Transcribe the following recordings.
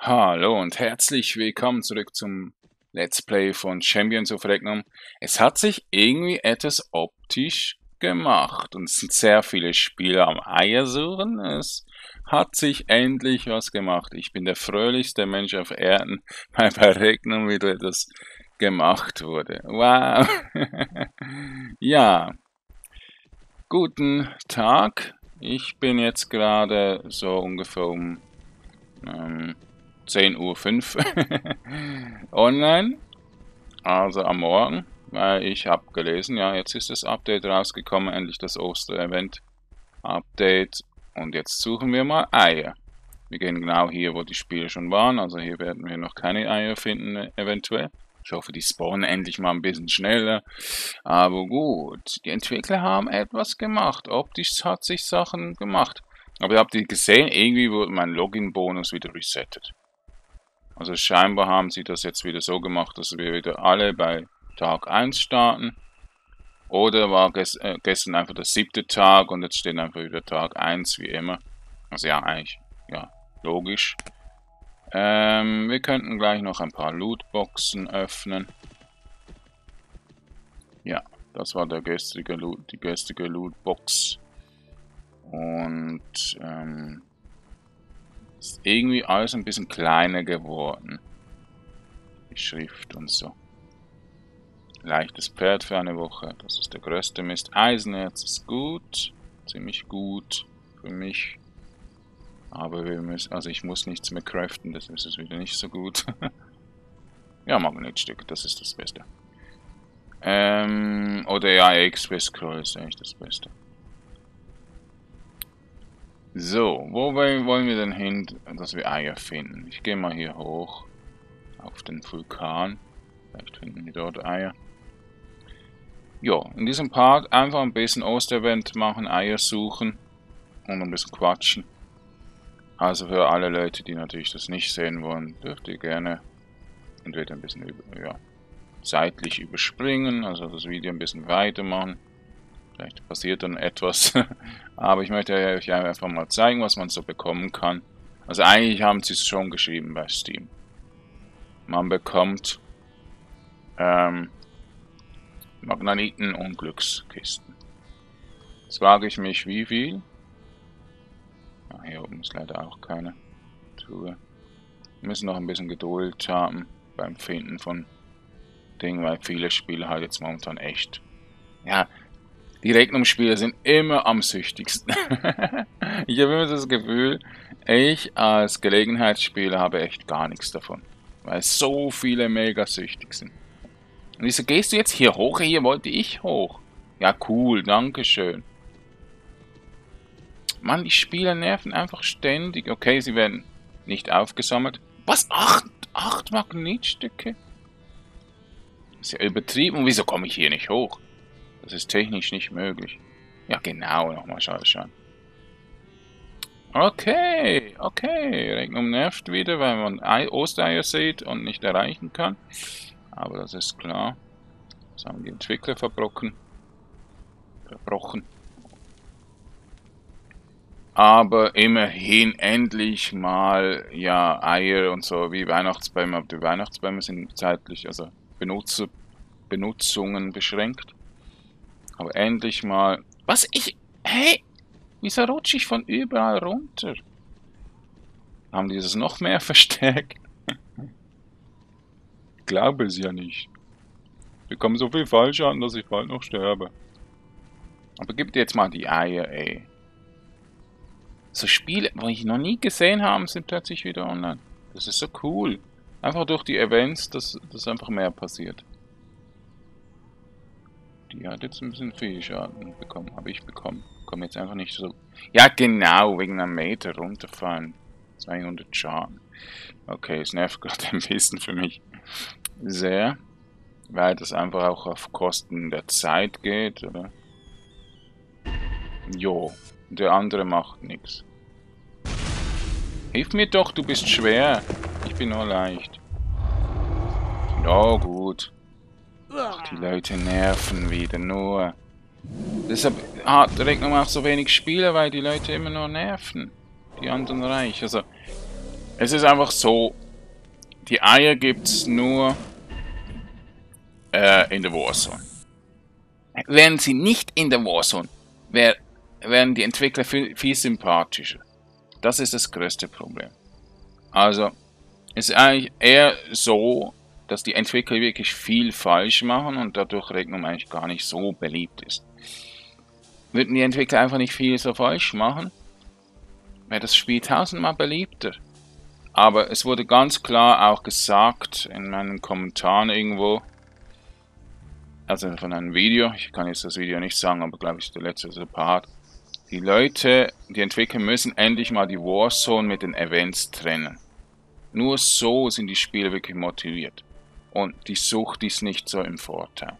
Hallo und herzlich willkommen zurück zum Let's Play von Champions of Regnum. Es hat sich irgendwie etwas optisch gemacht und es sind sehr viele Spieler am Eiersuchen. Es hat sich endlich was gemacht. Ich bin der fröhlichste Mensch auf Erden, weil bei Regnum wieder etwas gemacht wurde. Wow! ja, guten Tag. Ich bin jetzt gerade so ungefähr um ähm, 10.05 Uhr online, also am Morgen, weil ich habe gelesen, ja, jetzt ist das Update rausgekommen, endlich das Oster-Event-Update und jetzt suchen wir mal Eier. Wir gehen genau hier, wo die Spiele schon waren, also hier werden wir noch keine Eier finden, eventuell. Ich hoffe, die spawnen endlich mal ein bisschen schneller. Aber gut, die Entwickler haben etwas gemacht. Optisch hat sich Sachen gemacht. Aber ihr habt ihr gesehen, irgendwie wurde mein Login-Bonus wieder resettet. Also scheinbar haben sie das jetzt wieder so gemacht, dass wir wieder alle bei Tag 1 starten. Oder war äh, gestern einfach der siebte Tag und jetzt steht einfach wieder Tag 1 wie immer. Also ja, eigentlich, ja, logisch. Ähm, wir könnten gleich noch ein paar Lootboxen öffnen. Ja, das war der gestrige Loot, die gestrige Lootbox. Und ähm, ist irgendwie alles ein bisschen kleiner geworden. Die Schrift und so. Leichtes Pferd für eine Woche. Das ist der größte Mist. Eisenerz ist gut. Ziemlich gut für mich. Aber wir müssen, also ich muss nichts mehr craften, das ist es wieder nicht so gut. ja, Magnetstück, das ist das Beste. Ähm, oder ja, Express Scroll ist eigentlich das Beste. So, wo wollen wir denn hin, dass wir Eier finden? Ich gehe mal hier hoch auf den Vulkan. Vielleicht finden wir dort Eier. Ja, in diesem Part einfach ein bisschen Osterevent machen, Eier suchen und ein bisschen quatschen. Also für alle Leute, die natürlich das nicht sehen wollen, dürft ihr gerne entweder ein bisschen über, ja, seitlich überspringen, also das Video ein bisschen weitermachen. Vielleicht passiert dann etwas. Aber ich möchte euch einfach mal zeigen, was man so bekommen kann. Also eigentlich haben sie es schon geschrieben bei Steam. Man bekommt ähm, Magneten und Glückskisten. Jetzt frage ich mich, wie viel? Ah, hier oben ist leider auch keine Truhe. Wir müssen noch ein bisschen Geduld haben beim Finden von Dingen, weil viele Spiele halt jetzt momentan echt... Ja, die Regnungsspieler sind immer am süchtigsten. ich habe immer das Gefühl, ich als Gelegenheitsspieler habe echt gar nichts davon. Weil so viele mega süchtig sind. Und wieso gehst du jetzt hier hoch? Hier wollte ich hoch. Ja, cool, danke schön. Mann, die Spieler nerven einfach ständig. Okay, sie werden nicht aufgesammelt. Was? Acht, acht Magnetstücke? Das ist ja übertrieben. Wieso komme ich hier nicht hoch? Das ist technisch nicht möglich. Ja, genau, nochmal schauen. Okay, okay. Regnum nervt wieder, weil man Ostereier sieht und nicht erreichen kann. Aber das ist klar. Das haben die Entwickler verbrochen. Verbrochen. Aber immerhin endlich mal, ja, Eier und so wie Weihnachtsbäume. Aber die Weihnachtsbäume sind zeitlich, also Benutzer, Benutzungen beschränkt. Aber endlich mal... Was? Ich... Hey! Wieso rutsche ich von überall runter? Haben die das noch mehr verstärkt? ich glaube es ja nicht. Wir kommen so viel falsch an, dass ich bald noch sterbe. Aber gib dir jetzt mal die Eier, ey. So Spiele, wo ich noch nie gesehen habe, sind plötzlich wieder online. Das ist so cool. Einfach durch die Events, dass, dass einfach mehr passiert. Die hat jetzt ein bisschen viel Schaden bekommen, habe ich bekommen. Komm jetzt einfach nicht so... Ja, genau, wegen einem Meter runterfallen. 200 Schaden. Okay, es nervt gerade ein bisschen für mich. Sehr. Weil das einfach auch auf Kosten der Zeit geht, oder? Jo. Der andere macht nichts. Hilf mir doch, du bist schwer. Ich bin nur leicht. Oh, gut. Die Leute nerven wieder nur. Deshalb hat Regnum auch so wenig Spieler, weil die Leute immer nur nerven. Die anderen reich. Also, Es ist einfach so, die Eier gibt es nur äh, in der Warzone. Wären sie nicht in der Warzone, wär, wären die Entwickler viel, viel sympathischer. Das ist das größte Problem. Also, es ist eigentlich eher so, dass die Entwickler wirklich viel falsch machen und dadurch Regnum eigentlich gar nicht so beliebt ist. Würden die Entwickler einfach nicht viel so falsch machen, wäre das Spiel tausendmal beliebter. Aber es wurde ganz klar auch gesagt in meinen Kommentaren irgendwo, also von einem Video, ich kann jetzt das Video nicht sagen, aber glaube ich der letzte Part, die Leute, die Entwickler müssen endlich mal die Warzone mit den Events trennen. Nur so sind die Spieler wirklich motiviert. Und die Sucht ist nicht so im Vorteil.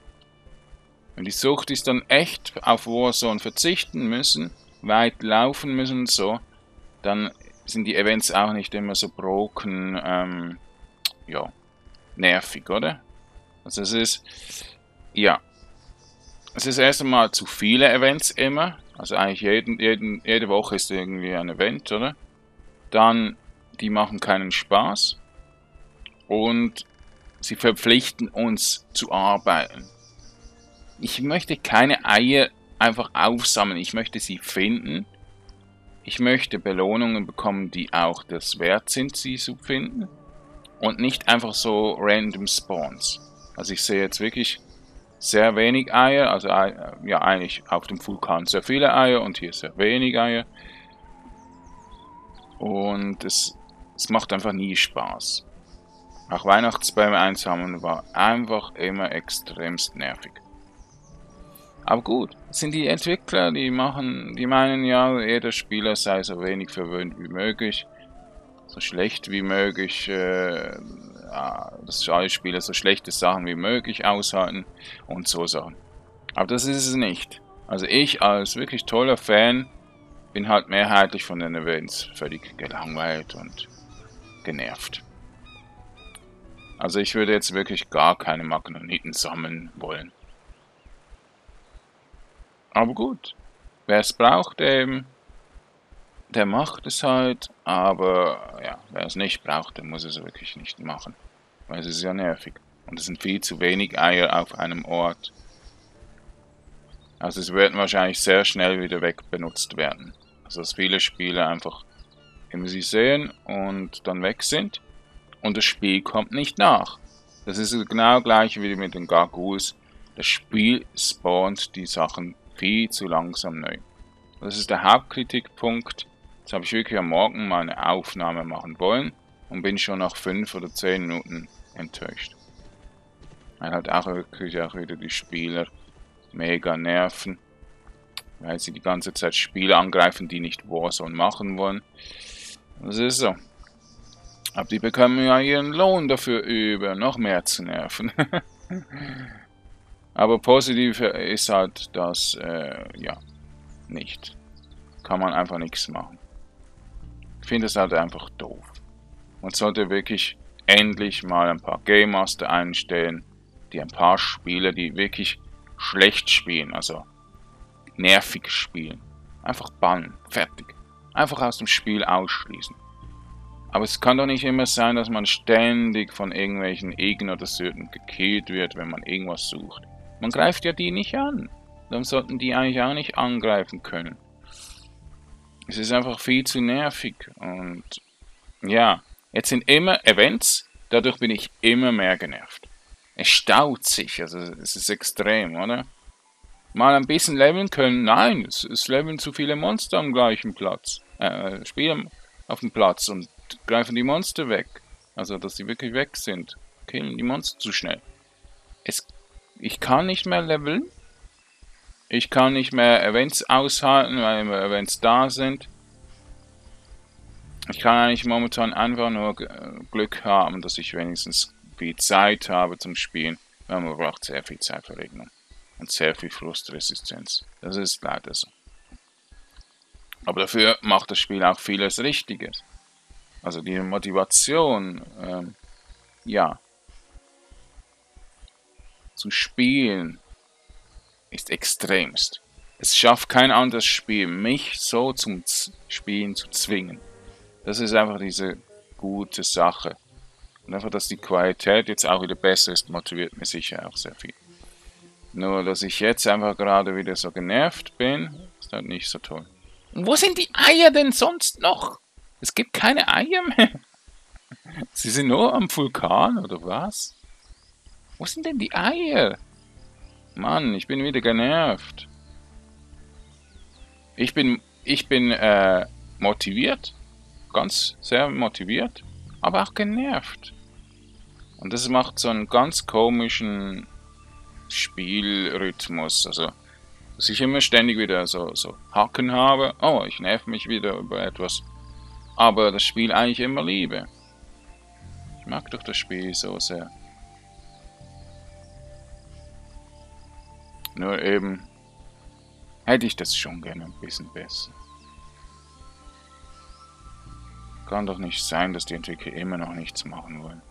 Wenn die Sucht ist dann echt auf Warzone verzichten müssen, weit laufen müssen und so, dann sind die Events auch nicht immer so broken, ähm, ja, nervig, oder? Also es ist, ja, es ist erst einmal zu viele Events immer, also eigentlich jeden, jeden, jede Woche ist irgendwie ein Event, oder? Dann, die machen keinen Spaß und sie verpflichten uns zu arbeiten. Ich möchte keine Eier einfach aufsammeln, ich möchte sie finden. Ich möchte Belohnungen bekommen, die auch das wert sind, sie zu finden. Und nicht einfach so random Spawns. Also ich sehe jetzt wirklich sehr wenig Eier, also äh, ja eigentlich auf dem Vulkan sehr viele Eier und hier sehr wenig Eier. Und es, es macht einfach nie Spaß. Auch Weihnachtsbäume einsammeln war einfach immer extremst nervig. Aber gut, sind die Entwickler, die machen, die meinen ja, jeder Spieler sei so wenig verwöhnt wie möglich, so schlecht wie möglich, äh, dass alle Spieler so schlechte Sachen wie möglich aushalten und so Sachen. Aber das ist es nicht. Also ich als wirklich toller Fan bin halt mehrheitlich von den Events völlig gelangweilt und genervt. Also ich würde jetzt wirklich gar keine Magnetiten sammeln wollen. Aber gut, wer es braucht, ähm, der macht es halt, aber ja, wer es nicht braucht, der muss es wirklich nicht machen. Weil es ist ja nervig. Und es sind viel zu wenig Eier auf einem Ort. Also es werden wahrscheinlich sehr schnell wieder wegbenutzt werden. Also dass viele Spieler einfach immer sie sehen und dann weg sind und das Spiel kommt nicht nach. Das ist genau gleich wie mit den Gargoyles. Das Spiel spawnt die Sachen viel zu langsam neu. Das ist der Hauptkritikpunkt. Jetzt habe ich wirklich am Morgen mal eine Aufnahme machen wollen und bin schon nach 5 oder 10 Minuten enttäuscht. Er hat auch wirklich auch wieder die Spieler mega nerven, weil sie die ganze Zeit Spieler angreifen, die nicht Warzone machen wollen. Das ist so. Aber die bekommen ja ihren Lohn dafür über, noch mehr zu nerven. Aber positiv ist halt, dass, äh, ja, nicht. Kann man einfach nichts machen. Ich finde es halt einfach doof. Man sollte wirklich endlich mal ein paar Game Master einstellen, die ein paar Spieler, die wirklich schlecht spielen, also nervig spielen, einfach bannen, fertig. Einfach aus dem Spiel ausschließen. Aber es kann doch nicht immer sein, dass man ständig von irgendwelchen Söten gekillt wird, wenn man irgendwas sucht. Man greift ja die nicht an. Dann sollten die eigentlich auch nicht angreifen können. Es ist einfach viel zu nervig. Und ja, jetzt sind immer Events, dadurch bin ich immer mehr genervt. Es staut sich, also es ist extrem, oder? Mal ein bisschen leveln können, nein, es, es leveln zu viele Monster am gleichen Platz. Äh, Spielen auf dem Platz und greifen die Monster weg. Also, dass sie wirklich weg sind. Killen die Monster zu schnell. Es, ich kann nicht mehr leveln. Ich kann nicht mehr Events aushalten, weil immer Events da sind. Ich kann eigentlich momentan einfach nur Glück haben, dass ich wenigstens viel Zeit habe zum Spielen, weil man braucht sehr viel Zeitverlegung und sehr viel Frustresistenz. Das ist leider so. Aber dafür macht das Spiel auch vieles Richtiges. Also die Motivation, ähm, ja, zu spielen, ist extremst. Es schafft kein anderes Spiel, mich so zum Z Spielen zu zwingen. Das ist einfach diese gute Sache. Und einfach, dass die Qualität jetzt auch wieder besser ist, motiviert mir sicher auch sehr viel. Nur, dass ich jetzt einfach gerade wieder so genervt bin, ist halt nicht so toll. Und wo sind die Eier denn sonst noch? Es gibt keine Eier mehr. Sie sind nur am Vulkan, oder was? Wo sind denn die Eier? Mann, ich bin wieder genervt. Ich bin, ich bin äh, motiviert, ganz sehr motiviert, aber auch genervt. Und das macht so einen ganz komischen Spielrhythmus. Also, dass ich immer ständig wieder so, so Hacken habe. Oh, ich nerv mich wieder über etwas. Aber das Spiel eigentlich immer liebe. Ich mag doch das Spiel so sehr. Nur eben hätte ich das schon gerne ein bisschen besser. Kann doch nicht sein, dass die Entwickler immer noch nichts machen wollen.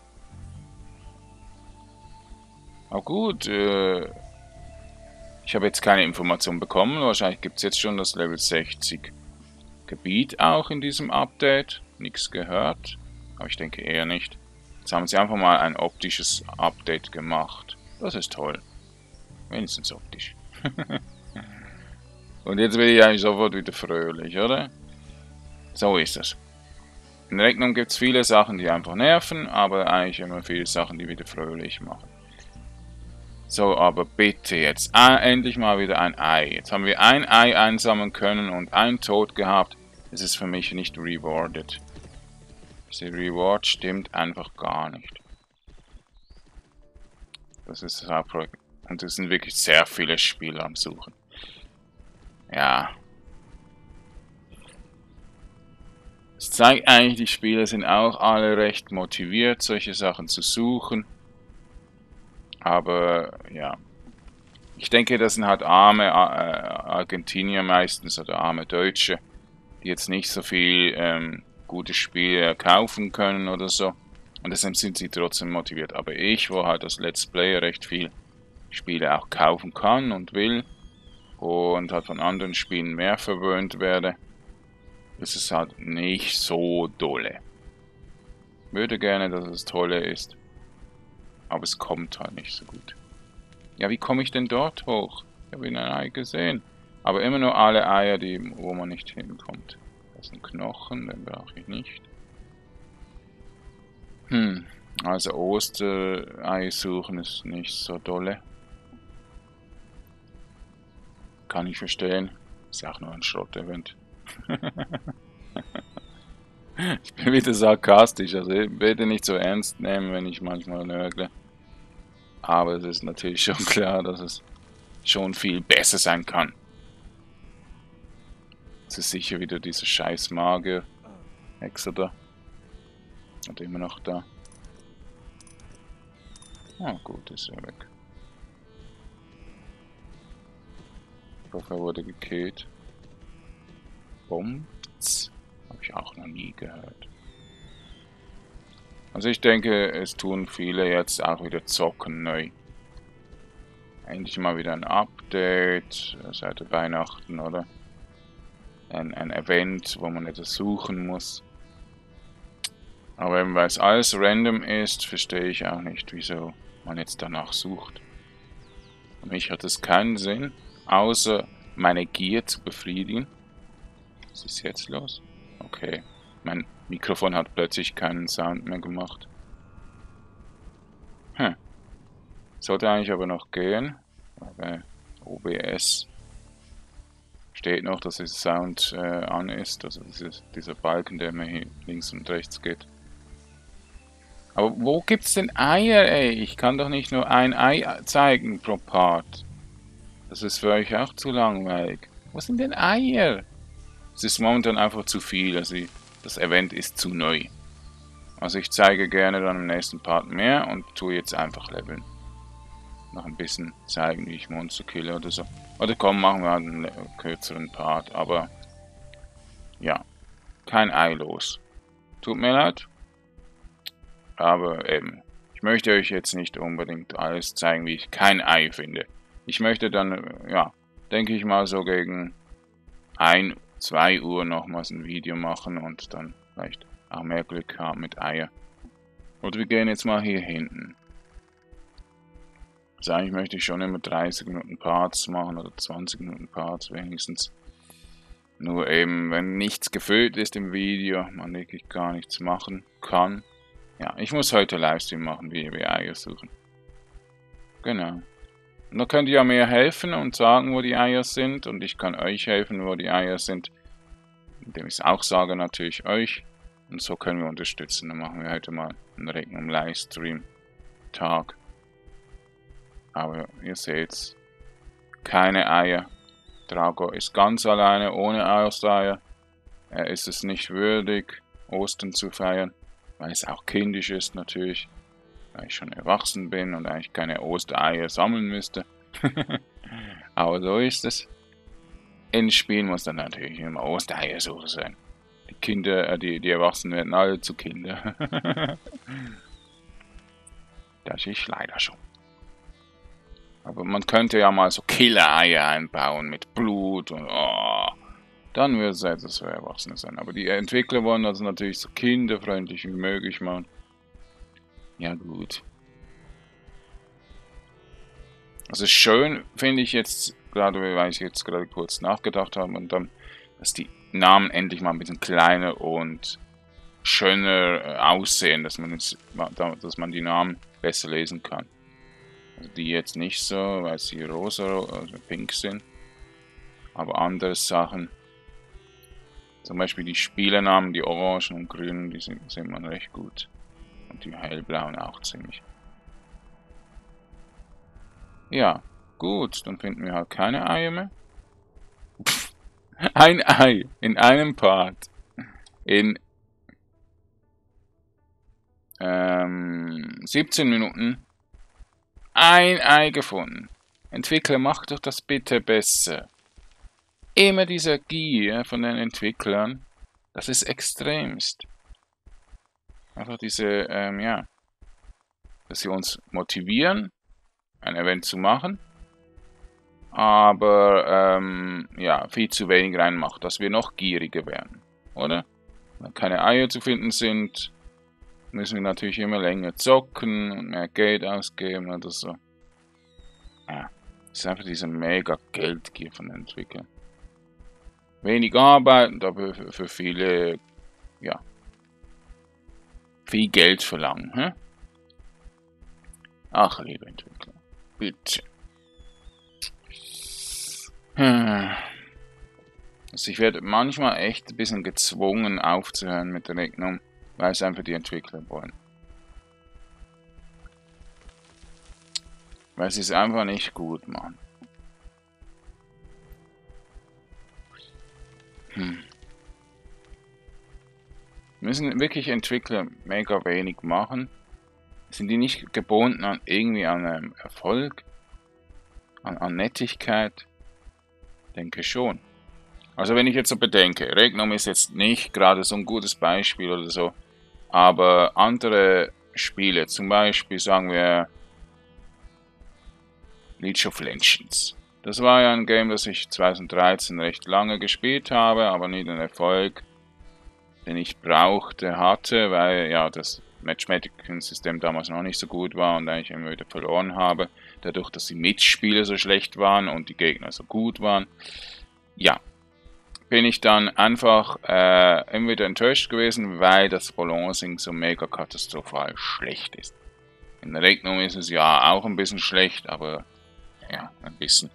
Aber gut, äh, ich habe jetzt keine Information bekommen. Wahrscheinlich gibt es jetzt schon das Level 60 Gebiet auch in diesem Update. Nichts gehört. Aber ich denke eher nicht. Jetzt haben sie einfach mal ein optisches Update gemacht. Das ist toll. Wenigstens optisch. Und jetzt bin ich eigentlich sofort wieder fröhlich, oder? So ist es. In Rechnung gibt es viele Sachen, die einfach nerven, aber eigentlich immer viele Sachen, die wieder fröhlich machen. So, aber bitte jetzt ah, endlich mal wieder ein Ei. Jetzt haben wir ein Ei einsammeln können und ein Tod gehabt. Es ist für mich nicht rewarded. Diese Reward stimmt einfach gar nicht. Das ist das Hauptprojekt. Und es sind wirklich sehr viele Spieler am Suchen. Ja. Es zeigt eigentlich, die Spieler sind auch alle recht motiviert, solche Sachen zu suchen. Aber ja, ich denke, das sind halt arme äh, Argentinier meistens oder arme Deutsche, die jetzt nicht so viel ähm, gute Spiele kaufen können oder so. Und deshalb sind sie trotzdem motiviert. Aber ich, wo halt als Let's Player recht viel Spiele auch kaufen kann und will und halt von anderen Spielen mehr verwöhnt werde, ist es halt nicht so dolle. Würde gerne, dass es tolle ist. Aber es kommt halt nicht so gut. Ja, wie komme ich denn dort hoch? Ich habe ihn ein Ei gesehen. Aber immer nur alle Eier, die, wo man nicht hinkommt. Das ist ein Knochen, den brauche ich nicht. Hm, also Osterei suchen ist nicht so dolle. Kann ich verstehen. Ist auch nur ein Schrott-Event. ich bin wieder sarkastisch, also bitte nicht so ernst nehmen, wenn ich manchmal nörgle. Aber es ist natürlich schon klar, dass es schon viel besser sein kann. Es ist sicher wieder dieser scheiß Magier. Exeter. Und immer noch da. Ah, gut, ist er weg. Ich hoffe, er wurde gekillt. Bombs? Habe ich auch noch nie gehört. Also ich denke, es tun viele jetzt auch wieder zocken neu. Endlich mal wieder ein Update seit Weihnachten, oder? Ein, ein Event, wo man etwas suchen muss. Aber eben weil es alles random ist, verstehe ich auch nicht, wieso man jetzt danach sucht. Für mich hat es keinen Sinn, außer meine Gier zu befriedigen. Was ist jetzt los? Okay. Mein Mikrofon hat plötzlich keinen Sound mehr gemacht. Hm. Sollte eigentlich aber noch gehen. Aber OBS steht noch, dass der Sound äh, an ist. Also dieses, dieser Balken, der mir hier links und rechts geht. Aber wo gibt's denn Eier, ey? Ich kann doch nicht nur ein Ei zeigen pro Part. Das ist für euch auch zu langweilig. Wo sind denn Eier? Es ist momentan einfach zu viel. Also das Event ist zu neu. Also ich zeige gerne dann im nächsten Part mehr und tue jetzt einfach leveln. Noch ein bisschen zeigen, wie ich Monster kille oder so. Oder komm, machen wir halt einen kürzeren Part. Aber ja, kein Ei los. Tut mir leid. Aber eben, ich möchte euch jetzt nicht unbedingt alles zeigen, wie ich kein Ei finde. Ich möchte dann, ja, denke ich mal so gegen 1, 2 Uhr nochmals ein Video machen und dann vielleicht auch mehr Glück haben mit Eier. Oder wir gehen jetzt mal hier hinten. Also eigentlich möchte ich schon immer 30 Minuten Parts machen oder 20 Minuten Parts wenigstens. Nur eben, wenn nichts gefüllt ist im Video, man wirklich gar nichts machen kann. Ja, ich muss heute Livestream machen, wie wir Eier suchen. Genau. Und da könnt ihr mir helfen und sagen, wo die Eier sind. Und ich kann euch helfen, wo die Eier sind. Indem ich es auch sage, natürlich euch. Und so können wir unterstützen. Dann machen wir heute mal einen Regnum Livestream Tag. Aber ihr seht keine Eier. Drago ist ganz alleine, ohne Eier. Er ist es nicht würdig, Ostern zu feiern, weil es auch kindisch ist natürlich weil ich schon erwachsen bin und eigentlich keine Ostereier sammeln müsste. Aber so ist es. In Spielen muss dann natürlich immer Ostereiersuche sein. Die Kinder, äh, die, die Erwachsenen werden alle zu Kinder. das ist leider schon. Aber man könnte ja mal so Killer-Eier einbauen mit Blut und oh, dann würde es etwas für Erwachsene sein. Aber die Entwickler wollen das natürlich so kinderfreundlich wie möglich machen. Ja gut. Also schön finde ich jetzt, gerade weil ich jetzt gerade kurz nachgedacht habe und dann, dass die Namen endlich mal ein bisschen kleiner und schöner äh, aussehen, dass man, jetzt, dass man die Namen besser lesen kann. Also die jetzt nicht so, weil sie rosa, also pink sind. Aber andere Sachen, zum Beispiel die Spielernamen, die orangen und grünen, die sind man recht gut. Und die hellblauen auch ziemlich. Ja, gut, dann finden wir halt keine Eier mehr. ein Ei in einem Part. In ähm, 17 Minuten. Ein Ei gefunden. Entwickler, mach doch das bitte besser. Immer dieser Gier von den Entwicklern, das ist extremst. Einfach diese, ähm, ja, dass sie uns motivieren, ein Event zu machen, aber ähm, ja, viel zu wenig reinmacht, dass wir noch gieriger werden, oder? Wenn keine Eier zu finden sind, müssen wir natürlich immer länger zocken und mehr Geld ausgeben oder so. Ja, das ist einfach diese mega Geldgier von den Entwicklern. Wenig arbeiten, aber für viele, ja, viel Geld verlangen. Hä? Ach, liebe Entwickler, bitte. Hm. Also ich werde manchmal echt ein bisschen gezwungen aufzuhören mit der Regnung, weil es einfach die Entwickler wollen. Weil sie es einfach nicht gut machen. Hm müssen wirklich Entwickler mega wenig machen. Sind die nicht gebunden an irgendwie an einem Erfolg? An, an Nettigkeit? Denke schon. Also wenn ich jetzt so bedenke, Regnum ist jetzt nicht gerade so ein gutes Beispiel oder so, aber andere Spiele, zum Beispiel sagen wir League of Legends. Das war ja ein Game, das ich 2013 recht lange gespielt habe, aber nie den Erfolg den ich brauchte, hatte, weil ja das Matchmaking-System damals noch nicht so gut war und eigentlich immer wieder verloren habe, dadurch, dass die Mitspieler so schlecht waren und die Gegner so gut waren. Ja, bin ich dann einfach äh, immer wieder enttäuscht gewesen, weil das Balancing so mega katastrophal schlecht ist. In der Regnung ist es ja auch ein bisschen schlecht, aber ja, ein bisschen.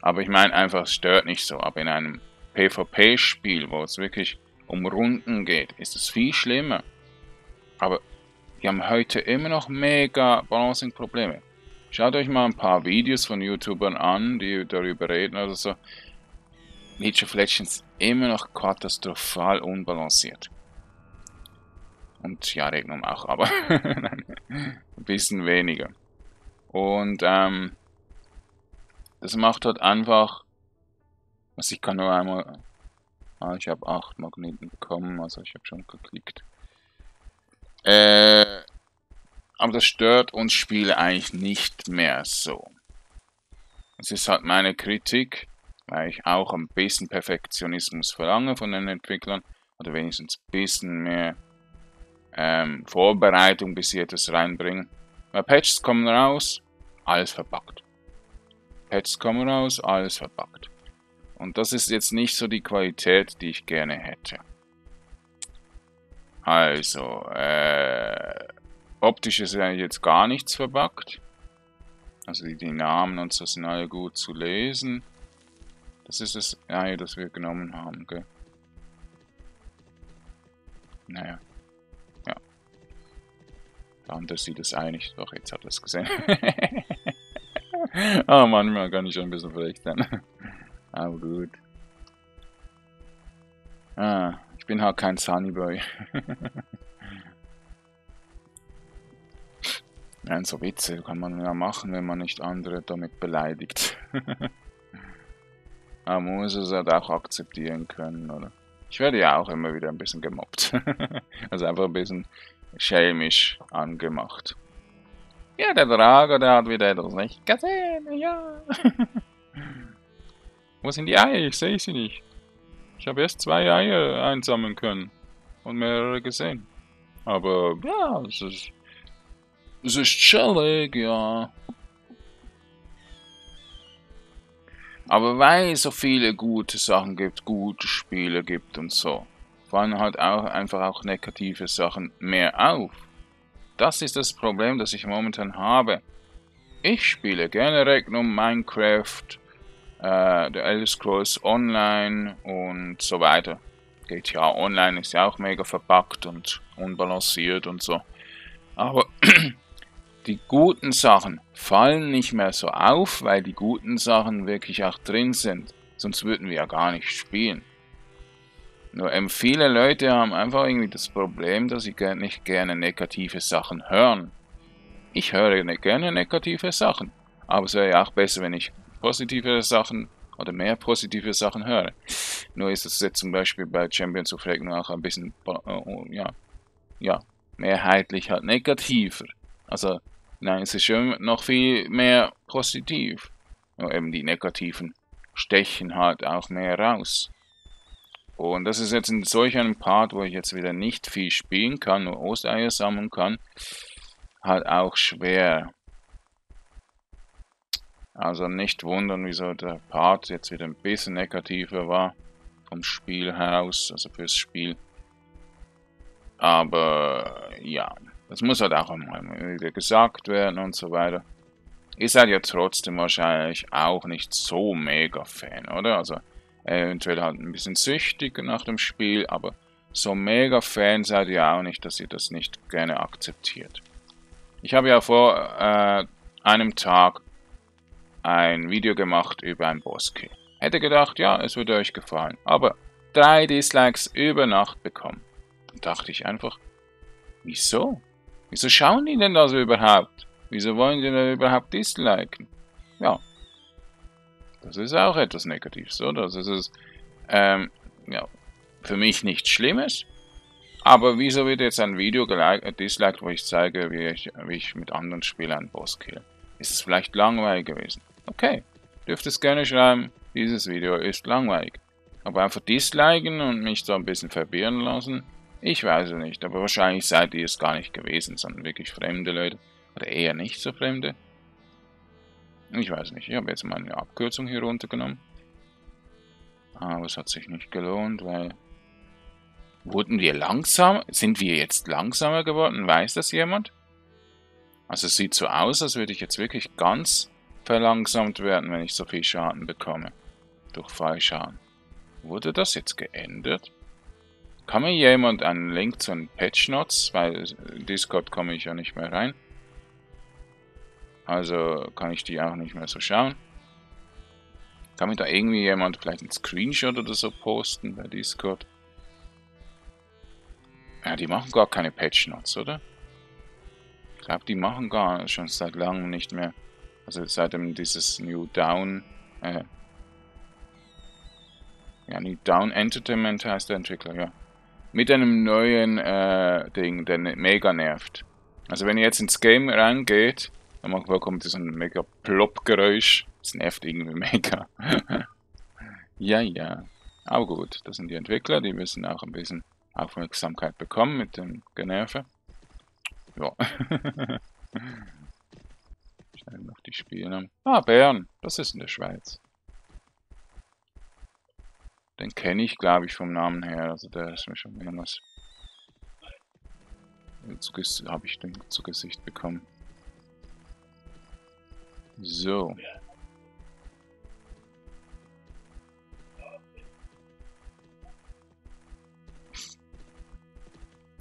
Aber ich meine einfach, es stört nicht so. Aber in einem PvP-Spiel, wo es wirklich um Runden geht, ist es viel schlimmer. Aber wir haben heute immer noch mega Balancing-Probleme. Schaut euch mal ein paar Videos von YouTubern an, die darüber reden oder so. League of Legends immer noch katastrophal unbalanciert. Und ja, Regnum auch, aber ein bisschen weniger. Und ähm, das macht halt einfach, also ich kann nur einmal Ah, ich habe 8 Magneten bekommen, also ich habe schon geklickt. Äh, aber das stört uns Spiele eigentlich nicht mehr so. Es ist halt meine Kritik, weil ich auch ein bisschen Perfektionismus verlange von den Entwicklern, oder wenigstens ein bisschen mehr ähm, Vorbereitung, bis sie etwas reinbringen. Weil Patches kommen raus, alles verpackt. Patches kommen raus, alles verpackt. Und das ist jetzt nicht so die Qualität, die ich gerne hätte. Also, äh, optisch ist ja jetzt gar nichts verbuggt. Also die, die, Namen und so sind alle gut zu lesen. Das ist das Ei, das wir genommen haben, gell? Naja. Ja. Der andere sieht das Ei nicht. Doch, jetzt hat er es gesehen. Aber manchmal kann ich schon ein bisschen frech sein. Aber gut. Ah, ich bin halt kein Sunnyboy. Nein, so Witze kann man ja machen, wenn man nicht andere damit beleidigt. Aber man muss es halt auch akzeptieren können, oder? Ich werde ja auch immer wieder ein bisschen gemobbt. also einfach ein bisschen schelmisch angemacht. Ja, der Drago, der hat wieder etwas nicht gesehen, ja. Wo sind die Eier? Ich sehe sie nicht. Ich habe erst zwei Eier einsammeln können und mehrere gesehen. Aber ja, es ist, es ist chillig, ja. Aber weil es so viele gute Sachen gibt, gute Spiele gibt und so, fallen halt auch einfach auch negative Sachen mehr auf. Das ist das Problem, das ich momentan habe. Ich spiele gerne Regnum, Minecraft, äh, der Elder Scrolls Online und so weiter. GTA Online ist ja auch mega verpackt und unbalanciert und so. Aber die guten Sachen fallen nicht mehr so auf, weil die guten Sachen wirklich auch drin sind. Sonst würden wir ja gar nicht spielen. Nur ähm, viele Leute haben einfach irgendwie das Problem, dass sie nicht gerne negative Sachen hören. Ich höre gerne negative Sachen. Aber es wäre ja auch besser, wenn ich positive Sachen oder mehr positive Sachen höre. Nur ist es jetzt zum Beispiel bei Champions of Regen auch ein bisschen, äh, ja, ja, mehrheitlich halt negativer. Also Nein, es ist schon noch viel mehr positiv. Nur eben die negativen stechen halt auch mehr raus. Und das ist jetzt in solch einem Part, wo ich jetzt wieder nicht viel spielen kann, nur Osteier sammeln kann, halt auch schwer. Also nicht wundern, wieso der Part jetzt wieder ein bisschen negativer war vom Spiel heraus, also fürs Spiel. Aber ja, das muss halt auch einmal gesagt werden und so weiter. Ihr seid ja trotzdem wahrscheinlich auch nicht so mega Fan, oder? Also eventuell halt ein bisschen süchtig nach dem Spiel, aber so mega Fan seid ihr auch nicht, dass ihr das nicht gerne akzeptiert. Ich habe ja vor äh, einem Tag ein Video gemacht über ein Bosskill. Hätte gedacht, ja, es würde euch gefallen. Aber drei Dislikes über Nacht bekommen. Dann dachte ich einfach, wieso? Wieso schauen die denn das überhaupt? Wieso wollen die denn überhaupt disliken? Ja. Das ist auch etwas Negatives, oder? Das ist, ähm, ja, für mich nichts Schlimmes. Aber wieso wird jetzt ein Video äh, disliked, wo ich zeige, wie ich, wie ich mit anderen Spielern einen Boss kill? Ist es vielleicht langweilig gewesen? Okay, dürft es gerne schreiben, dieses Video ist langweilig. Aber einfach disliken und mich so ein bisschen verwirren lassen, ich weiß es nicht, aber wahrscheinlich seid ihr es gar nicht gewesen, sondern wirklich fremde Leute. Oder eher nicht so fremde. Ich weiß nicht, ich habe jetzt mal eine Abkürzung hier runtergenommen. Aber es hat sich nicht gelohnt, weil... Wurden wir langsam? Sind wir jetzt langsamer geworden? Weiß das jemand? Also es sieht so aus, als würde ich jetzt wirklich ganz verlangsamt werden, wenn ich so viel Schaden bekomme. Durch Fallschaden. Wurde das jetzt geändert? Kann mir jemand einen Link zu den Patch Notes, weil Discord komme ich ja nicht mehr rein. Also kann ich die auch nicht mehr so schauen. Kann mir da irgendwie jemand vielleicht einen Screenshot oder so posten bei Discord? Ja, die machen gar keine Patch Notes, oder? Ich glaube, die machen gar schon seit langem nicht mehr. Also seitdem dieses New Down, äh, ja, New Down Entertainment heißt der Entwickler, ja mit einem neuen äh, Ding, der ne-, mega nervt. Also wenn ihr jetzt ins Game reingeht, dann kommt so ein mega Plop-Geräusch. Das nervt irgendwie mega. ja, ja. Aber gut, das sind die Entwickler, die müssen auch ein bisschen Aufmerksamkeit bekommen mit dem Generve. Ja. Schnell noch die Spiele. Ah, Bern. Das ist in der Schweiz. Den kenne ich, glaube ich, vom Namen her. Also der ist mir schon mehrmals habe ich den zu Gesicht bekommen. So.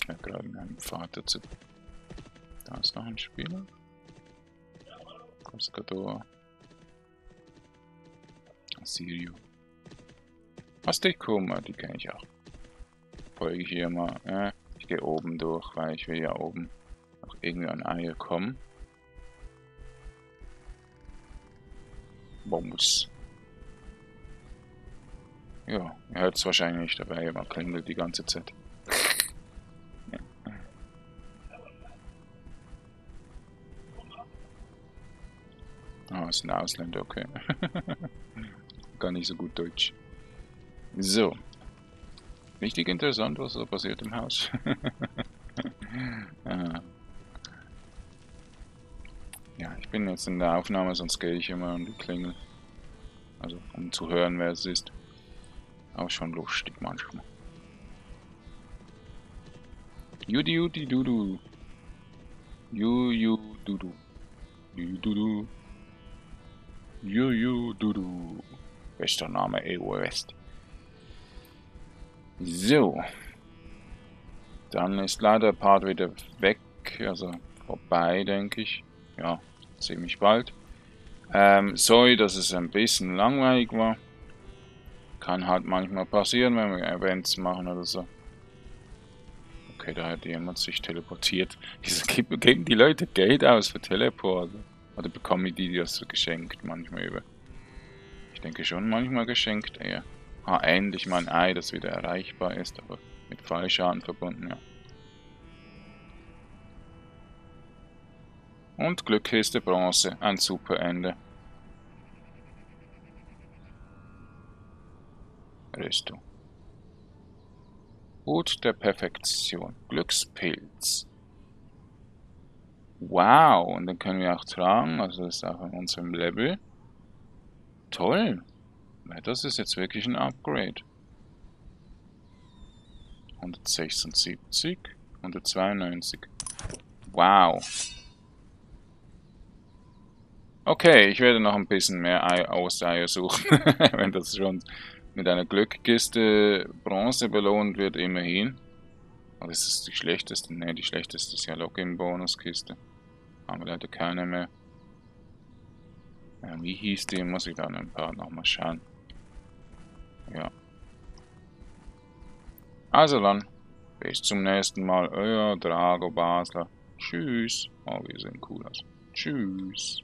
Ja, gerade in einem Pfad dazu. Da ist noch ein Spieler. Pescador. Asirio. Astikuma, die kenne ich auch. Folge ich hier mal. Äh, ich gehe oben durch, weil ich will ja oben noch irgendwie an Eier kommen. Bums. Ja, ihr hört es wahrscheinlich nicht dabei, aber klingelt die ganze Zeit. Ah, ist ein Ausländer, okay. Gar nicht so gut Deutsch. So. Richtig interessant, was da passiert im Haus. ah. Ja, ich bin jetzt in der Aufnahme, sonst gehe ich immer an die Klingel. Also, um zu hören, wer es ist. Auch schon lustig manchmal. Judi Judi Dudu. Ju Ju Dudu. Ju Dudu. Ju Ju Dudu. Bester Name EU West. So. Dann ist leider der Part wieder weg, also vorbei, denke ich. Ja, ziemlich bald. Ähm, sorry, dass es ein bisschen langweilig war. Kann halt manchmal passieren, wenn wir Events machen oder so. Okay, da hat jemand sich teleportiert. Wieso geben die Leute Geld aus für Teleport? Oder bekommen die das geschenkt manchmal über? Ich denke schon manchmal geschenkt eher. Ah, endlich mal ein Ei, das wieder erreichbar ist, aber mit Fallschaden verbunden, ja. Und Glückkiste Bronze, ein super Ende. Rüstung. Hut der Perfektion, Glückspilz. Wow, und den können wir auch tragen, also das ist auch in unserem Level. Toll. Das ist jetzt wirklich ein Upgrade. 176, 192. Wow. Okay, ich werde noch ein bisschen mehr Auseier suchen, wenn das schon mit einer Glückkiste Bronze belohnt wird, immerhin. Aber das ist die schlechteste, ne, die schlechteste ist ja Login-Bonuskiste. Haben wir leider keine mehr. Ja, wie hieß die? Muss ich dann ein paar nochmal schauen. Ja. Also dann, bis zum nächsten Mal, euer Drago Basler. Tschüss. Oh, wir sehen cool aus. Tschüss.